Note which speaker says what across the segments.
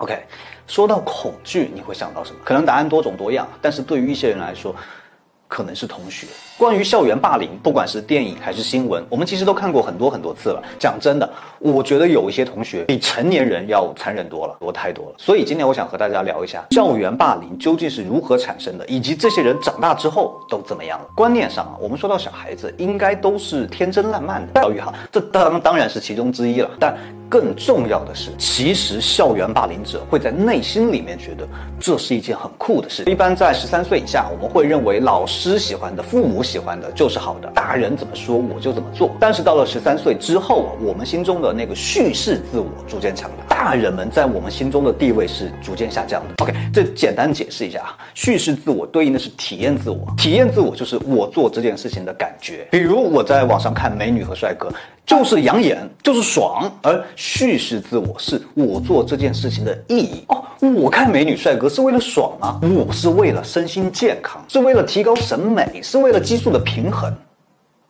Speaker 1: OK，说到恐惧，你会想到什么？可能答案多种多样，但是对于一些人来说，可能是同学。关于校园霸凌，不管是电影还是新闻，我们其实都看过很多很多次了。讲真的，我觉得有一些同学比成年人要残忍多了，多太多了。所以今天我想和大家聊一下校园霸凌究竟是如何产生的，以及这些人长大之后都怎么样了。观念上啊，我们说到小孩子应该都是天真烂漫的，教育哈，这当当然是其中之一了。但更重要的是，其实校园霸凌者会在内心里面觉得这是一件很酷的事。一般在十三岁以下，我们会认为老师喜欢的、父母喜欢的就是好的，大人怎么说我就怎么做。但是到了十三岁之后啊，我们心中的那个叙事自我逐渐强大，大人们在我们心中的地位是逐渐下降的。OK，这简单解释一下啊，叙事自我对应的是体验自我，体验自我就是我做这件事情的感觉。比如我在网上看美女和帅哥。就是养眼，就是爽，而叙事自我是我做这件事情的意义哦。我看美女帅哥是为了爽吗？我是为了身心健康，是为了提高审美，是为了激素的平衡。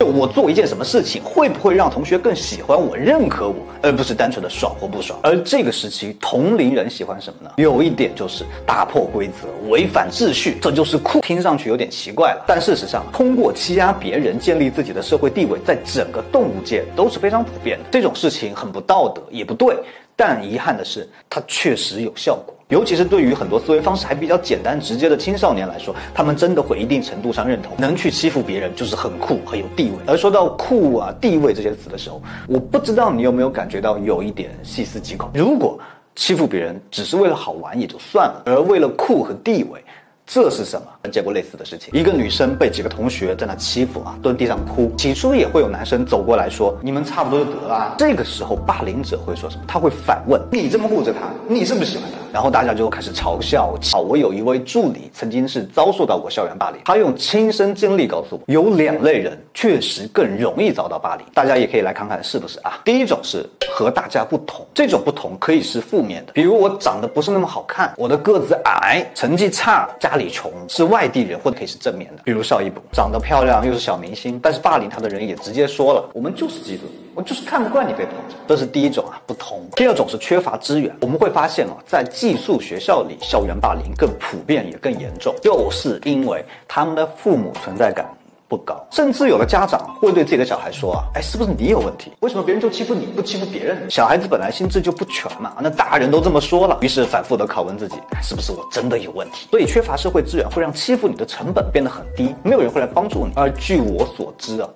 Speaker 1: 我做一件什么事情，会不会让同学更喜欢我、认可我，而不是单纯的爽或不爽？而这个时期，同龄人喜欢什么呢？有一点就是打破规则、违反秩序，这就是酷。听上去有点奇怪了，但事实上，通过欺压别人建立自己的社会地位，在整个动物界都是非常普遍的。这种事情很不道德，也不对。但遗憾的是，它确实有效果。尤其是对于很多思维方式还比较简单直接的青少年来说，他们真的会一定程度上认同，能去欺负别人就是很酷很有地位。而说到酷啊地位这些词的时候，我不知道你有没有感觉到有一点细思极恐。如果欺负别人只是为了好玩也就算了，而为了酷和地位。这是什么？见过类似的事情，一个女生被几个同学在那欺负啊，蹲地上哭。起初也会有男生走过来说：“你们差不多就得了。”这个时候，霸凌者会说什么？他会反问：“你这么护着他，你是不是喜欢他？”然后大家就开始嘲笑。好，我有一位助理曾经是遭受到过校园霸凌，他用亲身经历告诉我，有两类人确实更容易遭到霸凌。大家也可以来看看是不是啊？第一种是和大家不同，这种不同可以是负面的，比如我长得不是那么好看，我的个子矮，成绩差，家里。穷是外地人，或者可以是正面的，比如邵艺博长得漂亮又是小明星，但是霸凌他的人也直接说了，我们就是嫉妒，我就是看不惯你被捧着。这是第一种啊，不同。第二种是缺乏资源，我们会发现啊，在寄宿学校里，校园霸凌更普遍也更严重，就是因为他们的父母存在感。不高，甚至有的家长会对自己的小孩说啊，哎，是不是你有问题？为什么别人就欺负你不欺负别人？小孩子本来心智就不全嘛，那大人都这么说了，于是反复的拷问自己，是不是我真的有问题？所以缺乏社会资源会让欺负你的成本变得很低，没有人会来帮助你。而据我所知啊。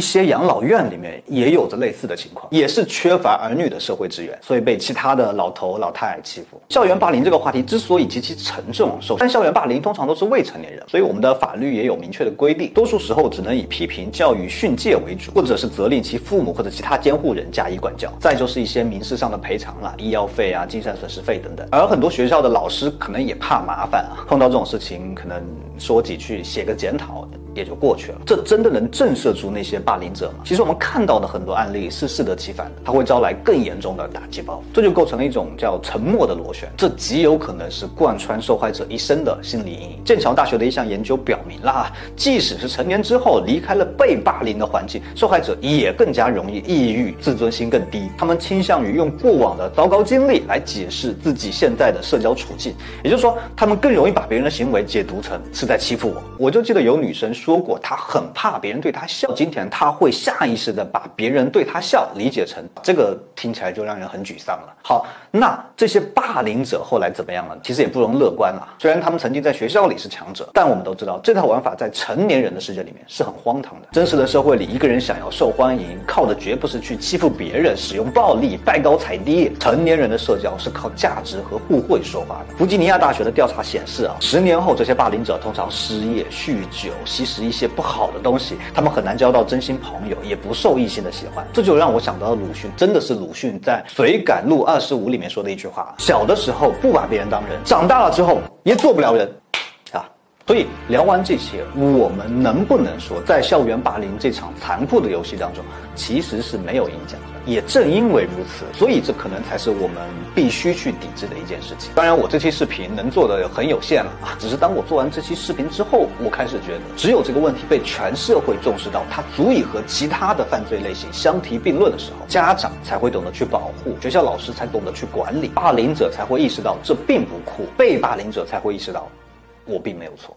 Speaker 1: 一些养老院里面也有着类似的情况，也是缺乏儿女的社会资源，所以被其他的老头老太欺负。校园霸凌这个话题之所以极其沉重，首先校园霸凌通常都是未成年人，所以我们的法律也有明确的规定，多数时候只能以批评、教育、训诫为主，或者是责令其父母或者其他监护人加以管教。再就是一些民事上的赔偿了，医药费啊、精神损失费等等。而很多学校的老师可能也怕麻烦啊，碰到这种事情可能说几句，写个检讨。也就过去了，这真的能震慑住那些霸凌者吗？其实我们看到的很多案例是适得其反的，它会招来更严重的打击报复，这就构成了一种叫沉默的螺旋，这极有可能是贯穿受害者一生的心理阴影。剑桥大学的一项研究表明了，即使是成年之后离开了被霸凌的环境，受害者也更加容易抑郁，自尊心更低，他们倾向于用过往的糟糕经历来解释自己现在的社交处境，也就是说，他们更容易把别人的行为解读成是在欺负我。我就记得有女生。说过，她很怕别人对她笑。今天他会下意识的把别人对他笑理解成这个，听起来就让人很沮丧了。好，那这些霸凌者后来怎么样了？其实也不容乐观啊。虽然他们曾经在学校里是强者，但我们都知道这套玩法在成年人的世界里面是很荒唐的。真实的社会里，一个人想要受欢迎，靠的绝不是去欺负别人、使用暴力、拜高踩低。成年人的社交是靠价值和互惠说话的。弗吉尼亚大学的调查显示啊，十年后这些霸凌者通常失业、酗酒、吸。食一些不好的东西，他们很难交到真真心朋友，也不受异性的喜欢。这就让我想到了鲁迅，真的是鲁迅在《随感录二十五》里面说的一句话：小的时候不把别人当人，长大了之后也做不了人。所以聊完这些，我们能不能说，在校园霸凌这场残酷的游戏当中，其实是没有赢家的？也正因为如此，所以这可能才是我们必须去抵制的一件事情。当然，我这期视频能做的很有限了啊，只是当我做完这期视频之后，我开始觉得，只有这个问题被全社会重视到，它足以和其他的犯罪类型相提并论的时候，家长才会懂得去保护，学校老师才懂得去管理，霸凌者才会意识到这并不酷，被霸凌者才会意识到。我并没有错。